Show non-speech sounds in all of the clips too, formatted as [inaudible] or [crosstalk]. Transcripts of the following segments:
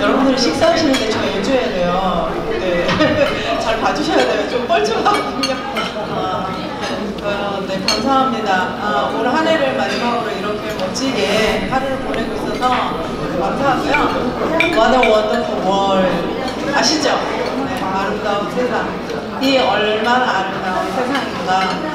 여러분들 식사하시는데 저 해줘야 돼요. 네. [laughs] 잘 봐주셔야 돼요. 좀 뻘쭘하거든요. 아, 어, 네, 감사합니다. 아, 올 한 해를 마지막으로 이렇게 멋지게 하루를 보내고 있어서 감사하고요. What a wonderful world. 아시죠? 네, 아름다운 세상. 이 얼마나 아름다운 세상인가.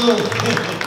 abraço.